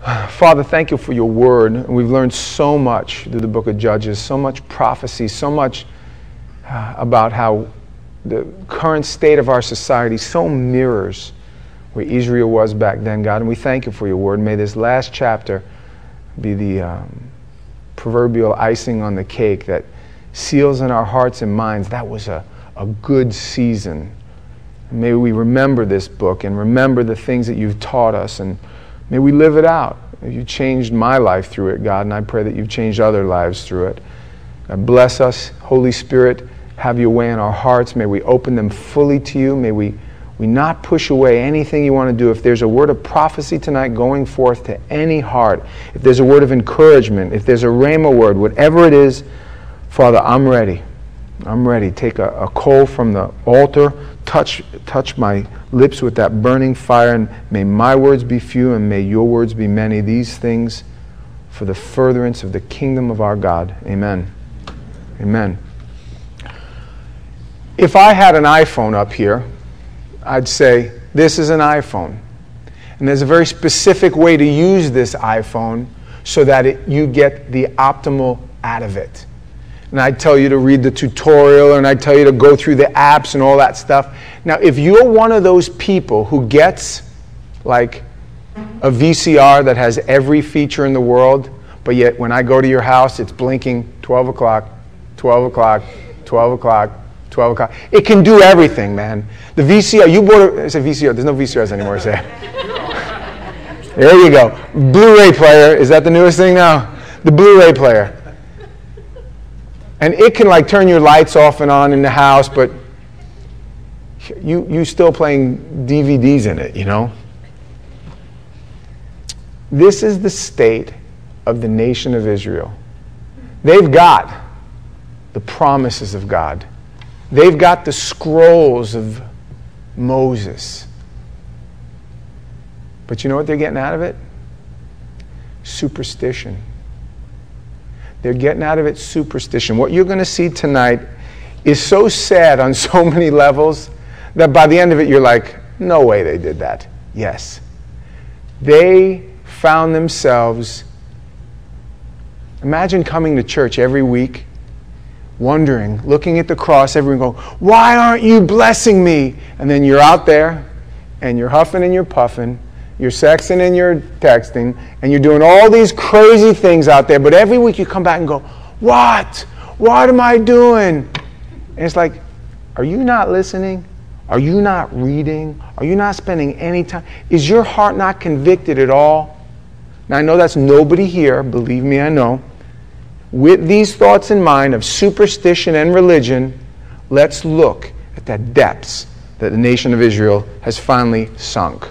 Father, thank you for your word. We've learned so much through the book of Judges, so much prophecy, so much uh, about how the current state of our society so mirrors where Israel was back then, God. And we thank you for your word. May this last chapter be the um, proverbial icing on the cake that seals in our hearts and minds that was a, a good season. May we remember this book and remember the things that you've taught us, and may we live it out. You changed my life through it, God, and I pray that you've changed other lives through it. God bless us, Holy Spirit. Have your way in our hearts. May we open them fully to you. May we, we not push away anything you want to do. If there's a word of prophecy tonight going forth to any heart, if there's a word of encouragement, if there's a rhema word, whatever it is, Father, I'm ready. I'm ready. Take a, a coal from the altar, touch, touch my lips with that burning fire, and may my words be few and may your words be many. These things for the furtherance of the kingdom of our God. Amen. Amen. If I had an iPhone up here, I'd say, This is an iPhone. And there's a very specific way to use this iPhone so that it, you get the optimal out of it and I'd tell you to read the tutorial and I'd tell you to go through the apps and all that stuff. Now, if you're one of those people who gets like a VCR that has every feature in the world, but yet when I go to your house, it's blinking 12 o'clock, 12 o'clock, 12 o'clock, 12 o'clock. It can do everything, man. The VCR, you bought a, it's a VCR, there's no VCRs anymore, say. there you go. Blu ray player, is that the newest thing now? The Blu ray player. And it can like turn your lights off and on in the house, but you you still playing DVDs in it, you know? This is the state of the nation of Israel. They've got the promises of God. They've got the scrolls of Moses. But you know what they're getting out of it? Superstition. They're getting out of it superstition. What you're going to see tonight is so sad on so many levels that by the end of it, you're like, no way they did that. Yes. They found themselves. Imagine coming to church every week, wondering, looking at the cross, everyone going, Why aren't you blessing me? And then you're out there and you're huffing and you're puffing you're sexing and you're texting, and you're doing all these crazy things out there, but every week you come back and go, What? What am I doing? And it's like, Are you not listening? Are you not reading? Are you not spending any time? Is your heart not convicted at all? Now, I know that's nobody here, believe me, I know. With these thoughts in mind of superstition and religion, let's look at the depths that the nation of Israel has finally sunk.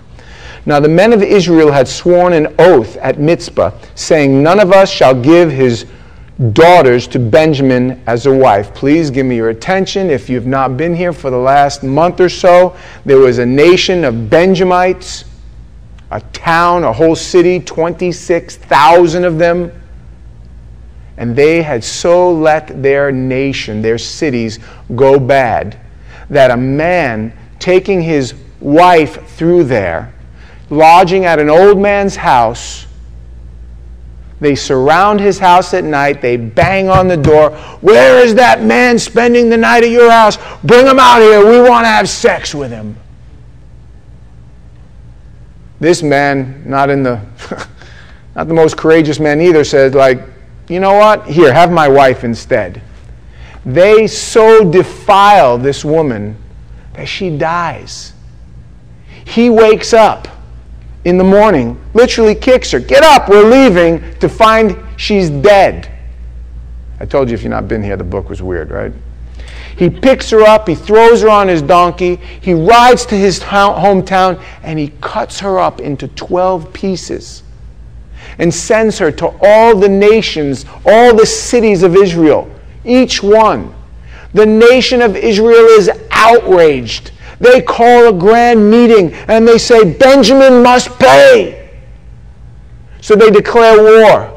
Now the men of Israel had sworn an oath at Mizpah, saying, None of us shall give his daughters to Benjamin as a wife. Please give me your attention. If you've not been here for the last month or so, there was a nation of Benjamites, a town, a whole city, 26,000 of them. And they had so let their nation, their cities, go bad that a man taking his wife through there lodging at an old man's house. They surround his house at night. They bang on the door. Where is that man spending the night at your house? Bring him out here. We want to have sex with him. This man, not in the not the most courageous man either, said like, "You know what? Here, have my wife instead." They so defile this woman that she dies. He wakes up in the morning, literally kicks her. Get up, we're leaving, to find she's dead. I told you if you've not been here, the book was weird, right? He picks her up, he throws her on his donkey, he rides to his hometown, and he cuts her up into 12 pieces and sends her to all the nations, all the cities of Israel, each one. The nation of Israel is outraged. They call a grand meeting and they say, Benjamin must pay. So they declare war.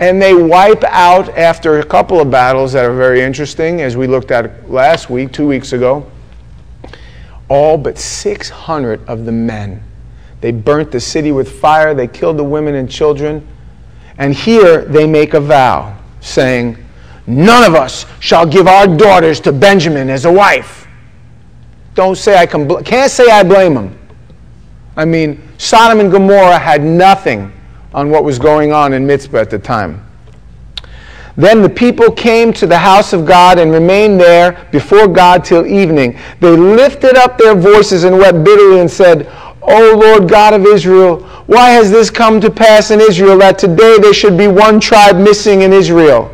And they wipe out, after a couple of battles that are very interesting, as we looked at last week, two weeks ago, all but 600 of the men They burnt the city with fire. They killed the women and children. And here they make a vow, saying, None of us shall give our daughters to Benjamin as a wife. Don't say I can, can't say I blame them. I mean, Sodom and Gomorrah had nothing on what was going on in Mizpah at the time. Then the people came to the house of God and remained there before God till evening. They lifted up their voices and wept bitterly and said, O Lord God of Israel, why has this come to pass in Israel that today there should be one tribe missing in Israel?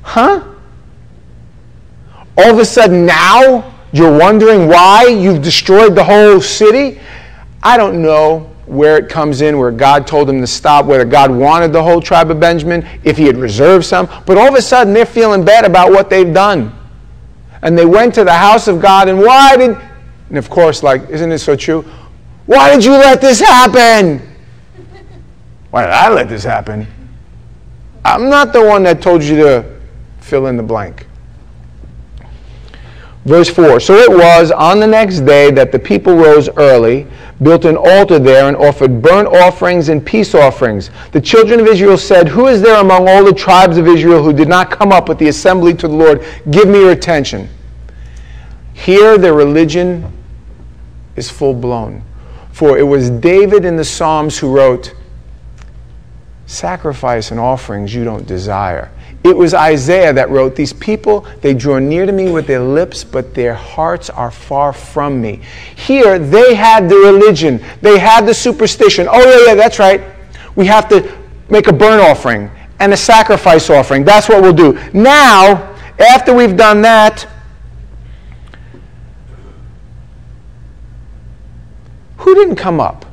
Huh? All of a sudden now you're wondering why you've destroyed the whole city? I don't know where it comes in, where God told him to stop, whether God wanted the whole tribe of Benjamin, if he had reserved some. But all of a sudden, they're feeling bad about what they've done. And they went to the house of God, and why did, and of course, like, isn't it so true? Why did you let this happen? Why did I let this happen? I'm not the one that told you to fill in the blank. Verse 4 So it was on the next day that the people rose early, built an altar there, and offered burnt offerings and peace offerings. The children of Israel said, Who is there among all the tribes of Israel who did not come up with the assembly to the Lord? Give me your attention. Here, their religion is full blown. For it was David in the Psalms who wrote, Sacrifice and offerings you don't desire it was Isaiah that wrote, These people, they draw near to me with their lips, but their hearts are far from me. Here, they had the religion, they had the superstition. Oh, yeah, yeah, that's right. We have to make a burnt offering and a sacrifice offering. That's what we'll do. Now, after we've done that, who didn't come up?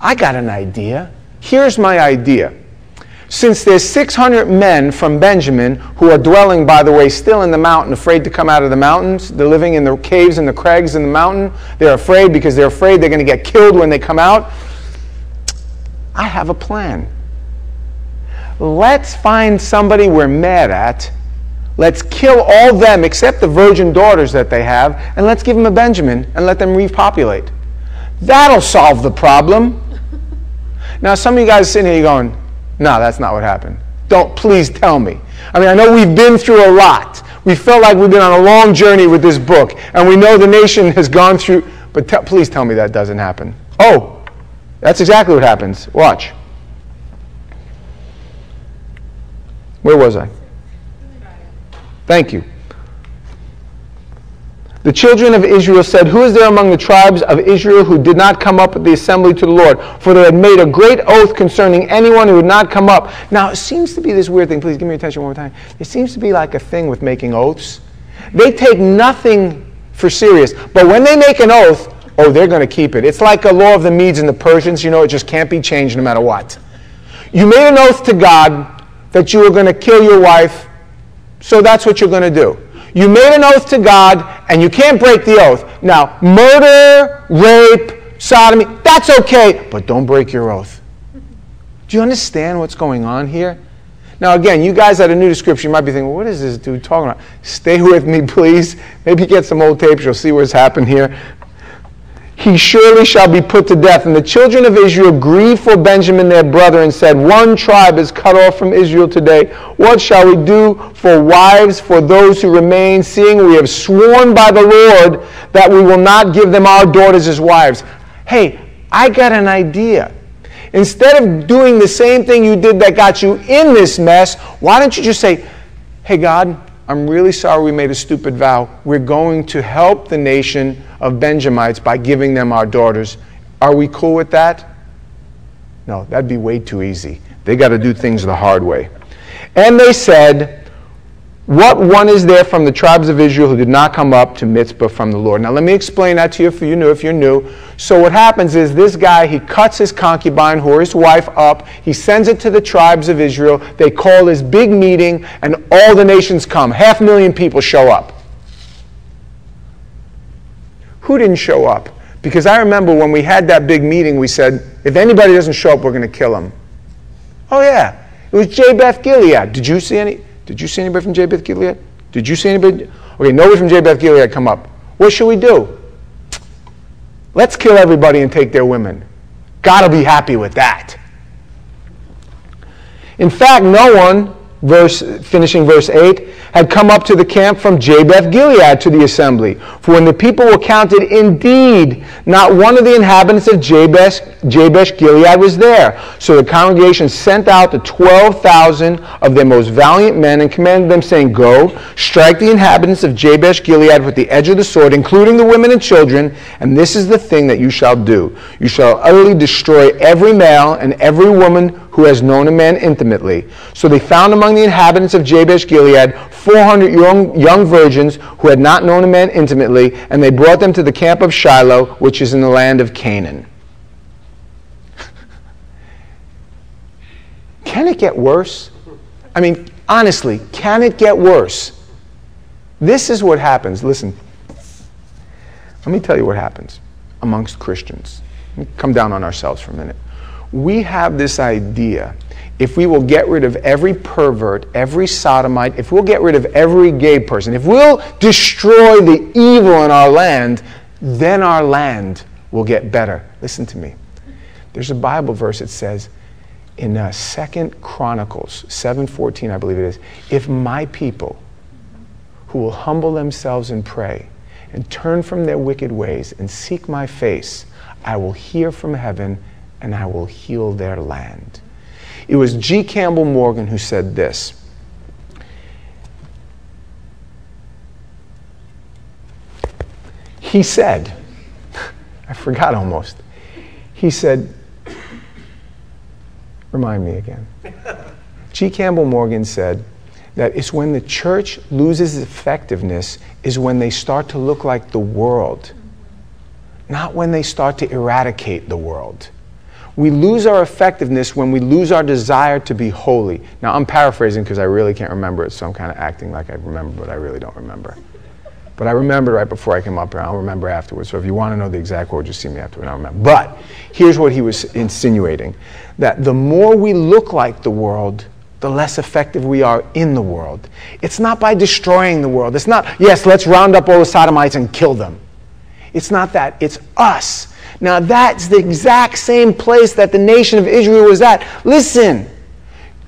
I got an idea. Here's my idea. Since there's 600 men from Benjamin who are dwelling, by the way, still in the mountain, afraid to come out of the mountains, they're living in the caves and the crags in the mountain. They're afraid because they're afraid they're going to get killed when they come out. I have a plan. Let's find somebody we're mad at. Let's kill all them except the virgin daughters that they have, and let's give them a Benjamin and let them repopulate. That'll solve the problem. Now, some of you guys sitting here going, no, that's not what happened. Don't please tell me. I mean, I know we've been through a lot. We felt like we've been on a long journey with this book, and we know the nation has gone through, but te- please tell me that doesn't happen. Oh, that's exactly what happens. Watch. Where was I? Thank you. The children of Israel said, Who is there among the tribes of Israel who did not come up at the assembly to the Lord? For they had made a great oath concerning anyone who would not come up. Now, it seems to be this weird thing. Please give me your attention one more time. It seems to be like a thing with making oaths. They take nothing for serious. But when they make an oath, oh, they're going to keep it. It's like a law of the Medes and the Persians. You know, it just can't be changed no matter what. You made an oath to God that you were going to kill your wife, so that's what you're going to do. You made an oath to God, and you can't break the oath. Now, murder, rape, sodomy, that's okay, but don't break your oath. Do you understand what's going on here? Now, again, you guys that a new description you might be thinking, what is this dude talking about? Stay with me, please. Maybe get some old tapes. You'll see what's happened here he surely shall be put to death. And the children of Israel grieved for Benjamin their brother and said, One tribe is cut off from Israel today. What shall we do for wives for those who remain, seeing we have sworn by the Lord that we will not give them our daughters as wives? Hey, I got an idea. Instead of doing the same thing you did that got you in this mess, why don't you just say, Hey, God, I'm really sorry we made a stupid vow. We're going to help the nation of Benjamites by giving them our daughters. Are we cool with that? No, that'd be way too easy. They got to do things the hard way. And they said, what one is there from the tribes of Israel who did not come up to Mizpah from the Lord? Now, let me explain that to you if you knew, if you're new. So, what happens is this guy, he cuts his concubine or his wife up, he sends it to the tribes of Israel. They call this big meeting, and all the nations come. Half a million people show up. Who didn't show up? Because I remember when we had that big meeting, we said, if anybody doesn't show up, we're going to kill him. Oh, yeah. It was Jabesh Gilead. Did you see any? Did you see anybody from Jabesh Gilead? Did you see anybody? Okay, nobody from Jabesh Gilead come up. What should we do? Let's kill everybody and take their women. God will be happy with that. In fact, no one verse, finishing verse 8, had come up to the camp from Jabesh Gilead to the assembly. For when the people were counted, indeed, not one of the inhabitants of Jabesh, Jabesh Gilead was there. So the congregation sent out the 12,000 of their most valiant men and commanded them, saying, Go, strike the inhabitants of Jabesh Gilead with the edge of the sword, including the women and children, and this is the thing that you shall do. You shall utterly destroy every male and every woman who has known a man intimately. So they found among the inhabitants of Jabesh Gilead 400 young, young virgins who had not known a man intimately, and they brought them to the camp of Shiloh, which is in the land of Canaan. Can it get worse? I mean, honestly, can it get worse? This is what happens. Listen, let me tell you what happens amongst Christians. Come down on ourselves for a minute we have this idea if we will get rid of every pervert, every sodomite, if we'll get rid of every gay person, if we'll destroy the evil in our land, then our land will get better. Listen to me. There's a Bible verse that says in uh, Second Chronicles 7:14, I believe it is, if my people who will humble themselves and pray and turn from their wicked ways and seek my face, I will hear from heaven and I will heal their land. It was G. Campbell Morgan who said this. He said, I forgot almost. He said, remind me again. G. Campbell Morgan said that it's when the church loses effectiveness is when they start to look like the world, not when they start to eradicate the world. We lose our effectiveness when we lose our desire to be holy. Now, I'm paraphrasing because I really can't remember it, so I'm kind of acting like I remember, but I really don't remember. But I remember right before I came up here. I'll remember afterwards. So if you want to know the exact word, just see me afterwards. I don't remember. But here's what he was insinuating that the more we look like the world, the less effective we are in the world. It's not by destroying the world. It's not, yes, let's round up all the sodomites and kill them. It's not that. It's us now, that's the exact same place that the nation of Israel was at. Listen,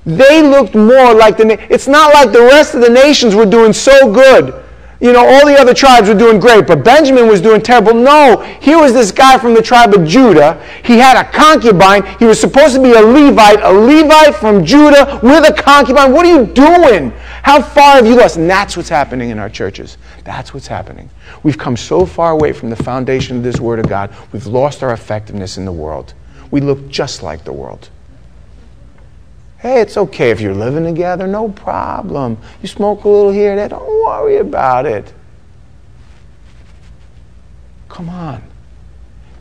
they looked more like the. It's not like the rest of the nations were doing so good. You know, all the other tribes were doing great, but Benjamin was doing terrible. No, here was this guy from the tribe of Judah. He had a concubine. He was supposed to be a Levite, a Levite from Judah with a concubine. What are you doing? How far have you lost? And that's what's happening in our churches. That's what's happening. We've come so far away from the foundation of this Word of God, we've lost our effectiveness in the world. We look just like the world. Hey, it's okay if you're living together, no problem. You smoke a little here, and there, don't worry about it. Come on.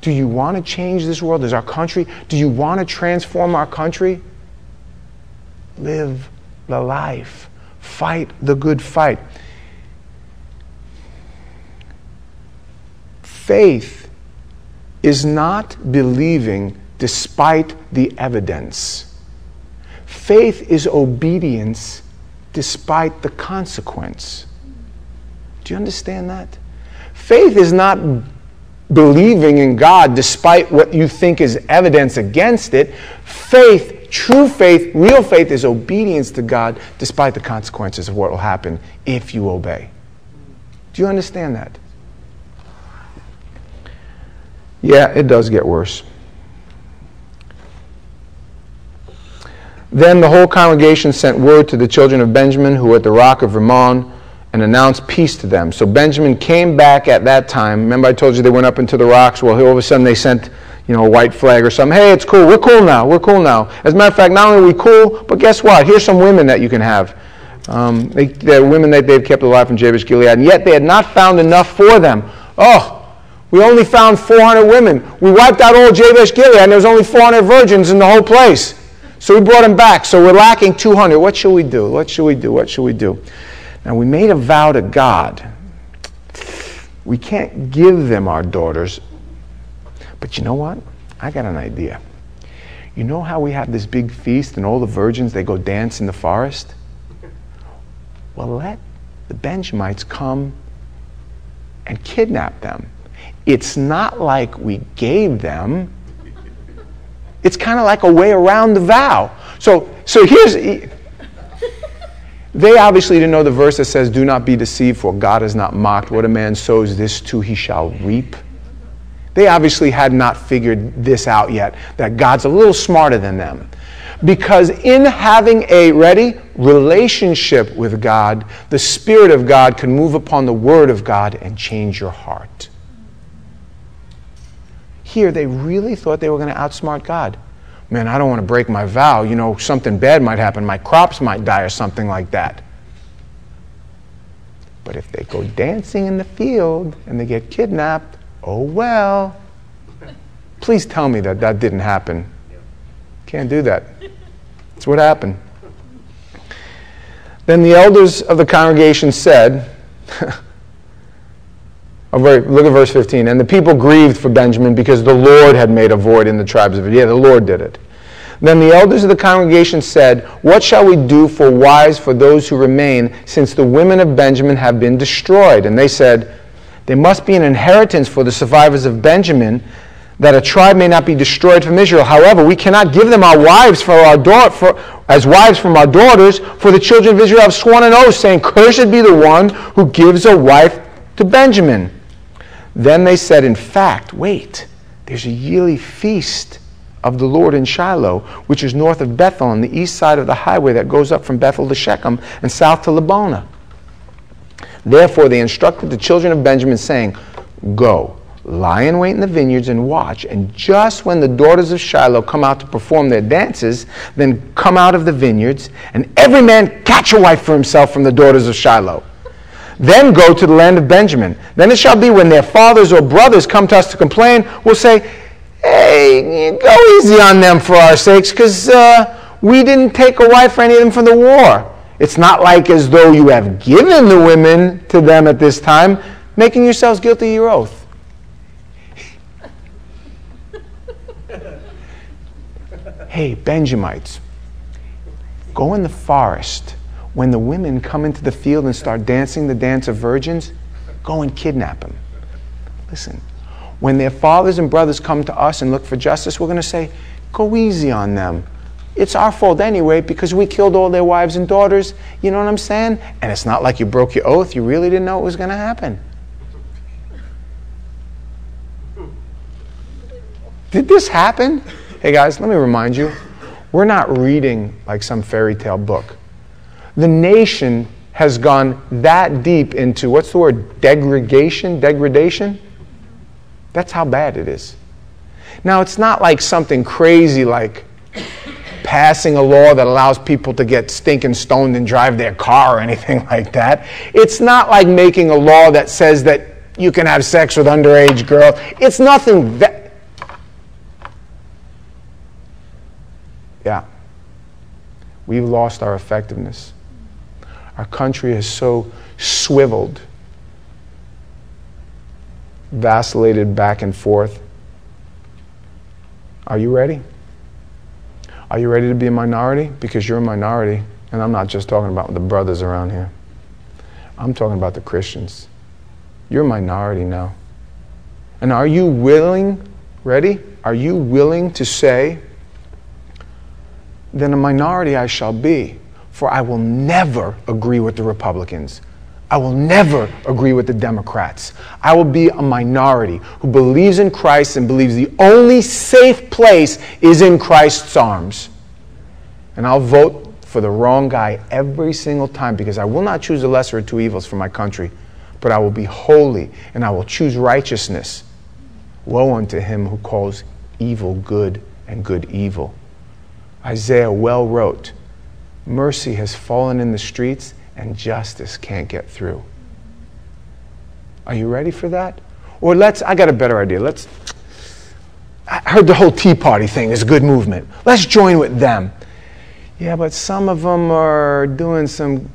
Do you want to change this world? Is our country, do you want to transform our country? Live the life. Fight the good fight. Faith is not believing despite the evidence. Faith is obedience despite the consequence. Do you understand that? Faith is not believing in God despite what you think is evidence against it. Faith, true faith, real faith is obedience to God despite the consequences of what will happen if you obey. Do you understand that? Yeah, it does get worse. Then the whole congregation sent word to the children of Benjamin who were at the rock of Rimmon and announced peace to them. So Benjamin came back at that time. Remember, I told you they went up into the rocks. Well, all of a sudden they sent, you know, a white flag or something. Hey, it's cool. We're cool now. We're cool now. As a matter of fact, not only are we cool, but guess what? Here's some women that you can have. Um, they, they're women that they've kept alive from Jabesh Gilead, and yet they had not found enough for them. Oh, we only found 400 women. We wiped out all Jabesh Gilead, and there was only 400 virgins in the whole place. So we brought them back. So we're lacking 200. What should we do? What should we do? What should we do? Now we made a vow to God. We can't give them our daughters. But you know what? I got an idea. You know how we have this big feast and all the virgins they go dance in the forest? Well, let the Benjamites come and kidnap them it's not like we gave them. It's kind of like a way around the vow. So, so here's. They obviously didn't know the verse that says, Do not be deceived, for God is not mocked. What a man sows, this too he shall reap. They obviously had not figured this out yet, that God's a little smarter than them. Because in having a, ready, relationship with God, the Spirit of God can move upon the Word of God and change your heart. Here, they really thought they were going to outsmart God. Man, I don't want to break my vow. You know, something bad might happen. My crops might die or something like that. But if they go dancing in the field and they get kidnapped, oh well. Please tell me that that didn't happen. Can't do that. That's what happened. Then the elders of the congregation said, Look at verse 15. And the people grieved for Benjamin because the Lord had made a void in the tribes of it. Yeah, the Lord did it. Then the elders of the congregation said, What shall we do for wives for those who remain, since the women of Benjamin have been destroyed? And they said, There must be an inheritance for the survivors of Benjamin, that a tribe may not be destroyed from Israel. However, we cannot give them our wives for our da- for, as wives from our daughters, for the children of Israel have sworn an oath, saying, Cursed be the one who gives a wife to Benjamin. Then they said, In fact, wait, there's a yearly feast of the Lord in Shiloh, which is north of Bethel on the east side of the highway that goes up from Bethel to Shechem and south to Lebonah. Therefore, they instructed the children of Benjamin, saying, Go, lie in wait in the vineyards and watch, and just when the daughters of Shiloh come out to perform their dances, then come out of the vineyards, and every man catch a wife for himself from the daughters of Shiloh. Then go to the land of Benjamin. Then it shall be when their fathers or brothers come to us to complain, we'll say, hey, go easy on them for our sakes, because uh, we didn't take a wife for any of them from the war. It's not like as though you have given the women to them at this time, making yourselves guilty of your oath. hey, Benjamites, go in the forest. When the women come into the field and start dancing the dance of virgins, go and kidnap them. Listen, when their fathers and brothers come to us and look for justice, we're going to say, go easy on them. It's our fault anyway because we killed all their wives and daughters. You know what I'm saying? And it's not like you broke your oath. You really didn't know it was going to happen. Did this happen? Hey guys, let me remind you we're not reading like some fairy tale book. The nation has gone that deep into what's the word? Degradation? Degradation? That's how bad it is. Now, it's not like something crazy like passing a law that allows people to get stinking stoned and drive their car or anything like that. It's not like making a law that says that you can have sex with underage girls. It's nothing that. Yeah. We've lost our effectiveness. Our country is so swiveled vacillated back and forth. Are you ready? Are you ready to be a minority? Because you're a minority. And I'm not just talking about the brothers around here, I'm talking about the Christians. You're a minority now. And are you willing, ready? Are you willing to say, then a minority I shall be, for I will never agree with the Republicans. I will never agree with the Democrats. I will be a minority who believes in Christ and believes the only safe place is in Christ's arms. And I'll vote for the wrong guy every single time because I will not choose the lesser of two evils for my country, but I will be holy and I will choose righteousness. Woe unto him who calls evil good and good evil. Isaiah well wrote, Mercy has fallen in the streets and justice can't get through. Are you ready for that? Or let's, I got a better idea. Let's, I heard the whole Tea Party thing is a good movement. Let's join with them. Yeah, but some of them are doing some,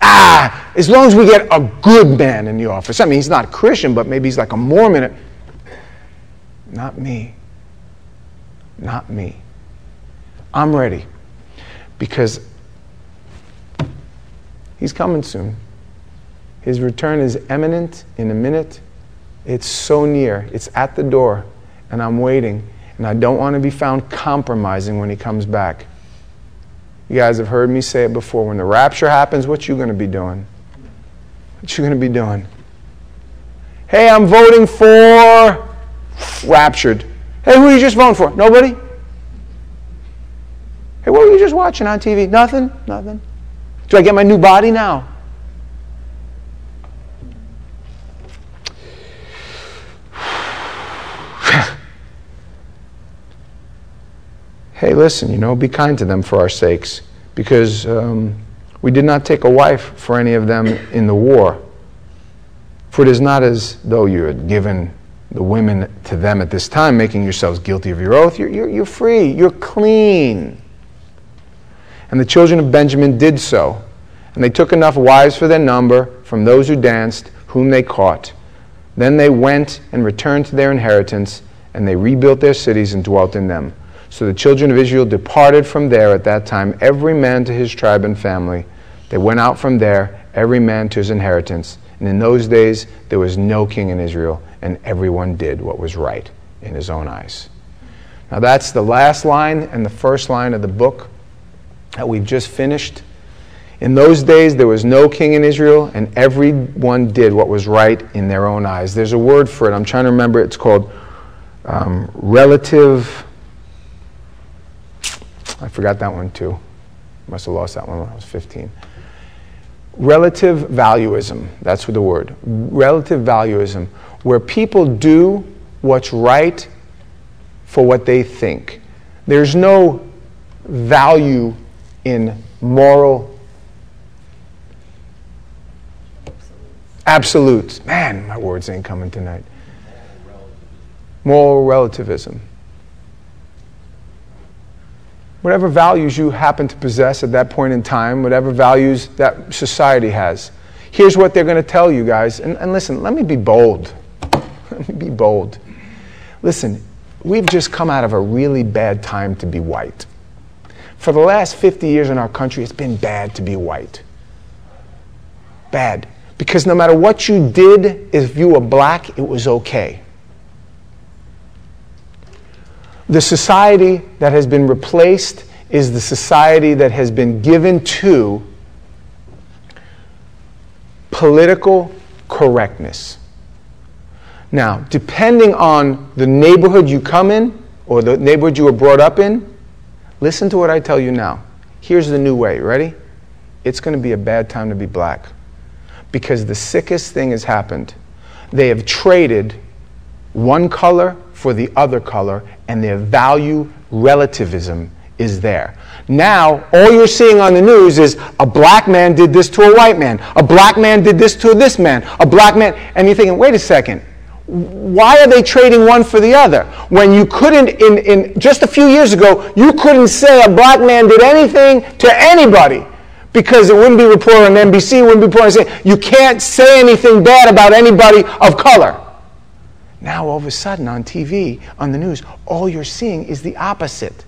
ah, as long as we get a good man in the office. I mean, he's not a Christian, but maybe he's like a Mormon. Not me. Not me. I'm ready because He's coming soon. His return is imminent in a minute. It's so near. It's at the door, and I'm waiting, and I don't want to be found compromising when he comes back. You guys have heard me say it before. When the rapture happens, what you going to be doing? What you going to be doing? Hey, I'm voting for raptured. Hey, who are you just voting for? Nobody? Hey, what were you just watching on TV? Nothing? Nothing. Do I get my new body now? hey, listen, you know, be kind to them for our sakes, because um, we did not take a wife for any of them in the war. For it is not as though you had given the women to them at this time, making yourselves guilty of your oath. You're, you're, you're free, you're clean. And the children of Benjamin did so. And they took enough wives for their number from those who danced, whom they caught. Then they went and returned to their inheritance, and they rebuilt their cities and dwelt in them. So the children of Israel departed from there at that time, every man to his tribe and family. They went out from there, every man to his inheritance. And in those days, there was no king in Israel, and everyone did what was right in his own eyes. Now, that's the last line and the first line of the book that we've just finished. In those days, there was no king in Israel, and everyone did what was right in their own eyes. There's a word for it. I'm trying to remember. It's called um, relative I forgot that one too. Must have lost that one when I was 15. Relative valuism, that's the word. Relative valuism, where people do what's right for what they think. There's no value in moral absolutes. Man, my words ain't coming tonight. Moral relativism whatever values you happen to possess at that point in time, whatever values that society has. Here's what they're going to tell you guys. And, and listen, let me be bold. let me be bold. Listen, we've just come out of a really bad time to be white. For the last 50 years in our country, it's been bad to be white. Bad. Because no matter what you did, if you were black, it was okay. The society that has been replaced is the society that has been given to political correctness. Now, depending on the neighborhood you come in or the neighborhood you were brought up in, listen to what I tell you now. Here's the new way. Ready? It's going to be a bad time to be black because the sickest thing has happened. They have traded one color for the other color, and their value relativism is there. Now, all you're seeing on the news is a black man did this to a white man, a black man did this to this man, a black man, and you're thinking, wait a second, why are they trading one for the other? When you couldn't, in, in just a few years ago, you couldn't say a black man did anything to anybody because it wouldn't be reported on NBC, it wouldn't be reported on You can't say anything bad about anybody of color. Now, all of a sudden, on TV, on the news, all you're seeing is the opposite.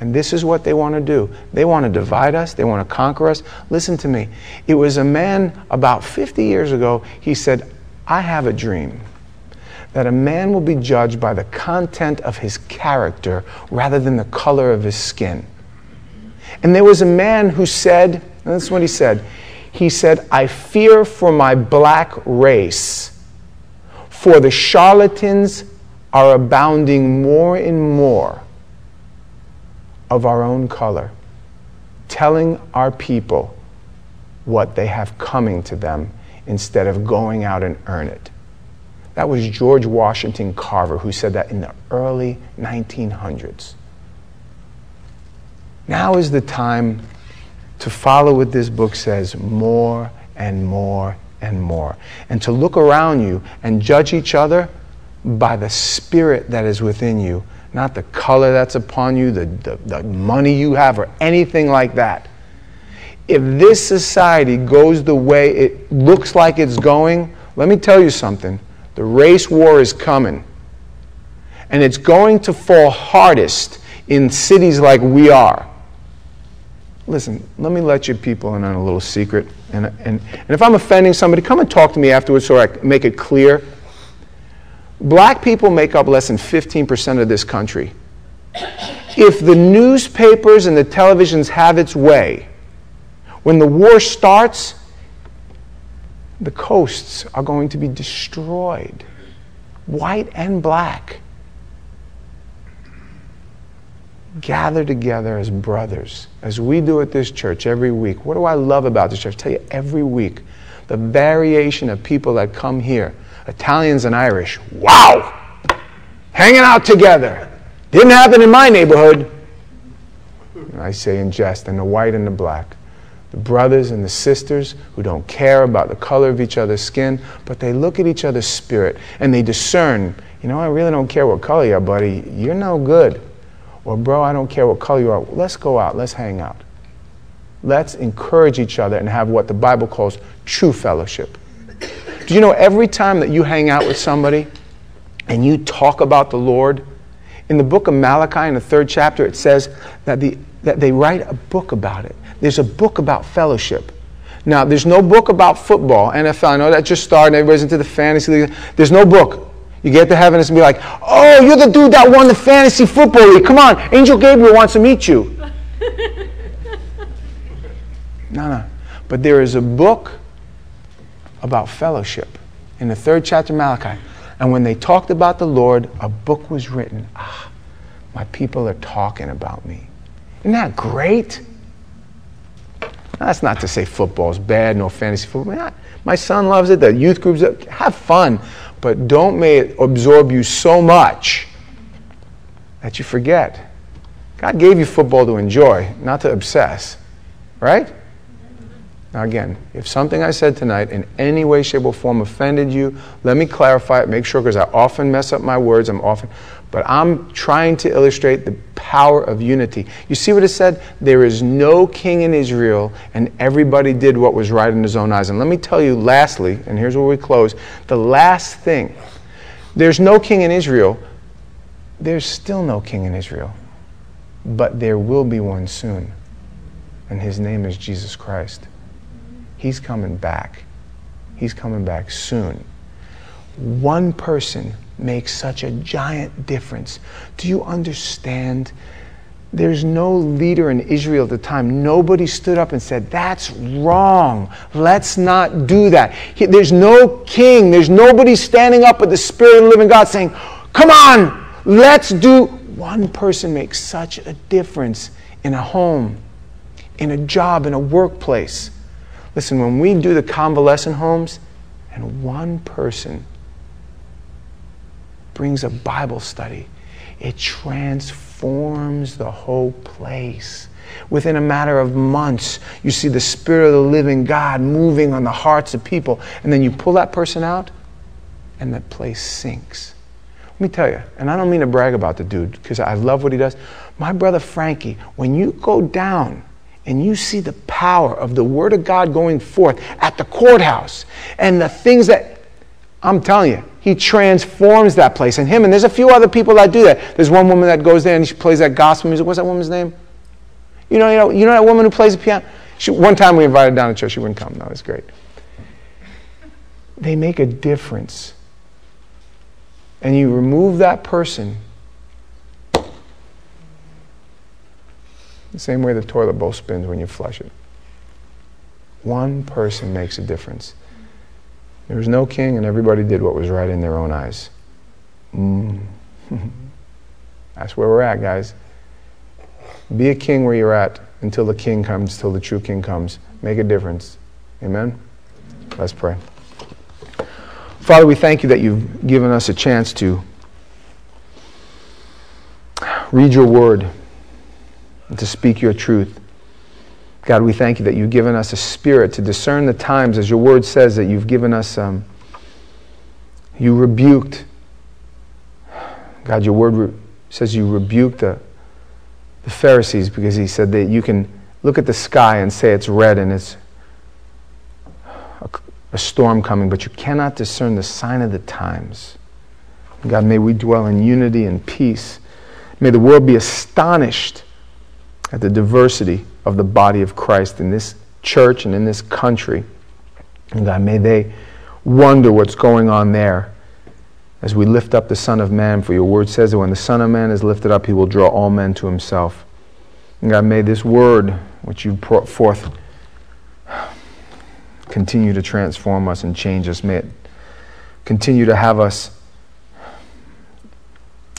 And this is what they want to do. They want to divide us, they want to conquer us. Listen to me. It was a man about 50 years ago, he said, I have a dream that a man will be judged by the content of his character rather than the color of his skin. And there was a man who said, is what he said, he said, I fear for my black race for the charlatans are abounding more and more of our own color, telling our people what they have coming to them instead of going out and earn it. That was George Washington Carver who said that in the early 1900s. Now is the time to follow what this book says more and more and more. And to look around you and judge each other by the spirit that is within you, not the color that's upon you, the, the, the money you have, or anything like that. If this society goes the way it looks like it's going, let me tell you something. The race war is coming. And it's going to fall hardest in cities like we are. Listen, let me let you people in on a little secret. And, and, and if I'm offending somebody, come and talk to me afterwards so I make it clear. Black people make up less than 15% of this country. If the newspapers and the televisions have its way, when the war starts, the coasts are going to be destroyed, white and black. Gather together as brothers, as we do at this church every week. What do I love about this church? I tell you, every week, the variation of people that come here Italians and Irish, wow! Hanging out together. Didn't happen in my neighborhood. I say in jest, and the white and the black the brothers and the sisters who don't care about the color of each other's skin, but they look at each other's spirit and they discern, you know, I really don't care what color you are, buddy. You're no good. Or, bro, I don't care what color you are. Let's go out. Let's hang out. Let's encourage each other and have what the Bible calls true fellowship. Do you know every time that you hang out with somebody and you talk about the Lord, in the book of Malachi, in the third chapter, it says that, the, that they write a book about it. There's a book about fellowship. Now, there's no book about football, NFL. I know that just started, everybody's into the fantasy league. There's no book. You get to heaven and be like, oh, you're the dude that won the fantasy football league. Come on, Angel Gabriel wants to meet you. no, no. But there is a book about fellowship in the third chapter of Malachi. And when they talked about the Lord, a book was written. Ah, my people are talking about me. Isn't that great? That's not to say football's bad, no fantasy football. My son loves it, the youth groups, uh, have fun, but don't make it absorb you so much that you forget. God gave you football to enjoy, not to obsess, right? Now, again, if something I said tonight in any way, shape, or form offended you, let me clarify it, make sure, because I often mess up my words. I'm often, but I'm trying to illustrate the power of unity. You see what it said? There is no king in Israel, and everybody did what was right in his own eyes. And let me tell you, lastly, and here's where we close the last thing there's no king in Israel. There's still no king in Israel, but there will be one soon, and his name is Jesus Christ. He's coming back. He's coming back soon. One person makes such a giant difference. Do you understand? There's no leader in Israel at the time. Nobody stood up and said, That's wrong. Let's not do that. There's no king. There's nobody standing up with the Spirit of the living God saying, Come on, let's do. One person makes such a difference in a home, in a job, in a workplace. Listen, when we do the convalescent homes and one person brings a Bible study, it transforms the whole place. Within a matter of months, you see the Spirit of the living God moving on the hearts of people. And then you pull that person out, and the place sinks. Let me tell you, and I don't mean to brag about the dude because I love what he does. My brother Frankie, when you go down and you see the power of the Word of God going forth at the courthouse and the things that I'm telling you, He transforms that place. And him, and there's a few other people that do that. There's one woman that goes there and she plays that gospel music. What's that woman's name? You know, you know, you know that woman who plays the piano? She, one time we invited down to church. She wouldn't come. No, it's great. They make a difference. And you remove that person The same way the toilet bowl spins when you flush it. One person makes a difference. There was no king, and everybody did what was right in their own eyes. Mm. That's where we're at, guys. Be a king where you're at until the king comes, till the true king comes. Make a difference. Amen? Let's pray. Father, we thank you that you've given us a chance to read your word and to speak your truth. God, we thank you that you've given us a spirit to discern the times, as your word says, that you've given us, um, you rebuked. God, your word re- says you rebuked the, the Pharisees because he said that you can look at the sky and say it's red and it's a, a storm coming, but you cannot discern the sign of the times. God, may we dwell in unity and peace. May the world be astonished at the diversity of the body of Christ in this church and in this country. And God, may they wonder what's going on there as we lift up the Son of Man, for your word says that when the Son of Man is lifted up, he will draw all men to himself. And God, may this word which you brought forth continue to transform us and change us. May it continue to have us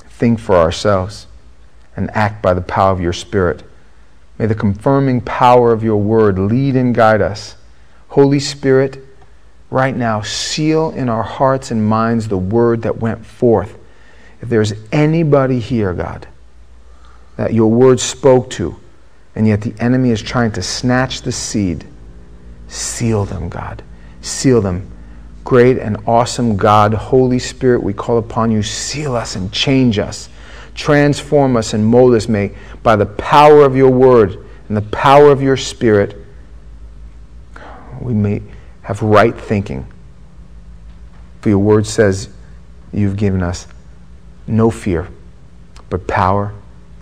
think for ourselves and act by the power of your Spirit. May the confirming power of your word lead and guide us. Holy Spirit, right now, seal in our hearts and minds the word that went forth. If there's anybody here, God, that your word spoke to, and yet the enemy is trying to snatch the seed, seal them, God. Seal them. Great and awesome God, Holy Spirit, we call upon you. Seal us and change us. Transform us and mold us, may, by the power of your word and the power of your spirit, we may have right thinking. For your word says you've given us no fear, but power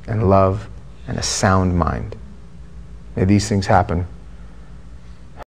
and love and a sound mind. May these things happen